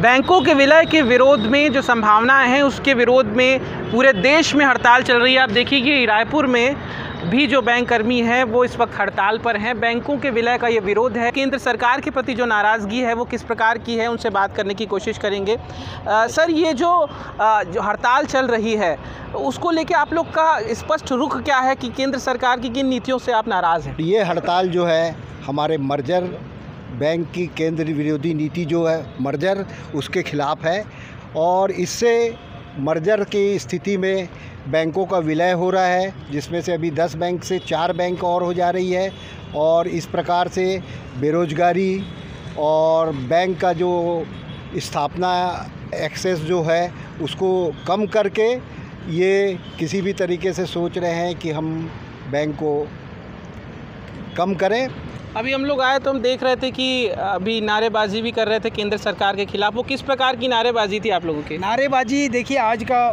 बैंकों के विलय के विरोध में जो संभावनाएँ हैं उसके विरोध में पूरे देश में हड़ताल चल रही है। आप देखिए रायपुर में भी जो बैंक कर्मी हैं वो इस वक्त हड़ताल पर हैं। बैंकों के विलय का ये विरोध है। केंद्र सरकार के प्रति जो नाराज़गी है वो किस प्रकार की है उनसे बात करने की कोशिश करेंगे। आ, सर ये जो आ, जो हड़ताल चल रही है उसको लेके आप लोग का स्पष्ट रुख क्या है कि केंद्र सरकार की किन नीतियों से आप नाराज़ हैं? ये हड़ताल जो है हमारे मर्जर बैंक की केंद्र विरोधी नीति जो है, मर्जर, उसके खिलाफ़ है। और इससे मर्जर की स्थिति में बैंकों का विलय हो रहा है, जिसमें से अभी 10 बैंक से चार बैंक और हो जा रही है। और इस प्रकार से बेरोजगारी और बैंक का जो स्थापना एक्सेस जो है, उसको कम करके ये किसी भी तरीके से सोच रहे हैं कि हम बैंक को कम करें। अभी हम लोग आए तो हम देख रहे थे कि अभी नारेबाजी भी कर रहे थे केंद्र सरकार के खिलाफ। वो किस प्रकार की नारेबाजी थी आप लोगों की? नारेबाजी देखिए आज का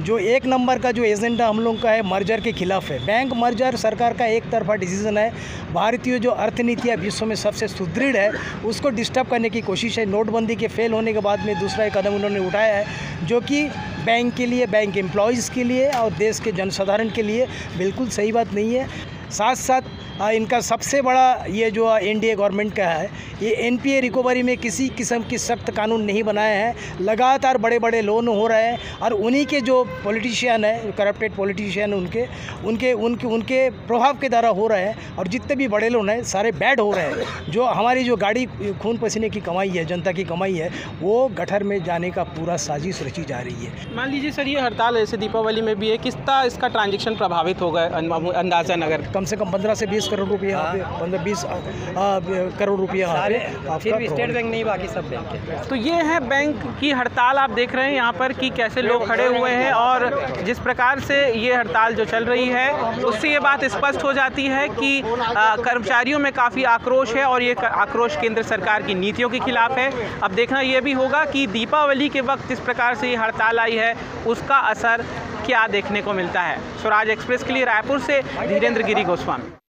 जो एक नंबर का जो एजेंडा हम लोग का है मर्जर के खिलाफ है। बैंक मर्जर सरकार का एक तरफा डिसीज़न है। भारतीय जो अर्थनीति है विश्व में सबसे सुदृढ़ है उसको डिस्टर्ब करने की कोशिश है। नोटबंदी के फेल होने के बाद में दूसरा एक कदम उन्होंने उठाया है जो कि बैंक के लिए बैंक एम्प्लॉयज़ के लिए और देश के जनसाधारण के लिए बिल्कुल सही बात नहीं है। साथ साथ इनका सबसे बड़ा ये जो एनडीए गवर्नमेंट का है, ये एनपीए रिकवरी में किसी किस्म की सख्त कानून नहीं बनाए हैं। लगातार बड़े बड़े लोन हो रहे हैं और उन्हीं के जो पॉलिटिशियन है, करप्टेड पॉलिटिशियन उनके उनके उनके उनके प्रभाव के द्वारा हो रहे हैं और जितने भी बड़े लोन हैं, सारे बैड हो रहे हैं। जो हमारी जो गाड़ी, खून पसीने की कमाई है, जनता की कमाई है, वो गठर में जाने का पूरा साजिश रची जा रही है। मान लीजिए सर, ये हड़ताल ऐसे दीपावली में भी है, किस तरह इसका ट्रांजेक्शन प्रभावित होगा अंदाज़ा नगर? कम से कम पंद्रह से बीस करोड़ रुपये यहाँ पे हाँ। पंद्रह बीस करोड़ रुपये यहाँ पे फिर भी स्टेट बैंक नहीं बाकी सब बैंक तो ये है बैंक की हड़ताल आप देख रहे हैं यहाँ पर कि कैसे लोग खड़े हुए हैं और जिस प्रकार से ये हड़ताल जो चल रही है उससे ये बात स्पष्ट हो जाती है कि कर्मचारियों में काफ़ी आक्रोश है और ये आक्रोश केंद्र सरकार की नीतियों के खिलाफ है। अब देखना ये भी होगा कि दीपावली के वक्त जिस प्रकार से ये हड़ताल आई है उसका असर क्या देखने को मिलता है। स्वराज एक्सप्रेस के लिए रायपुर से धीरेन्द्र गिरी गोस्वामी।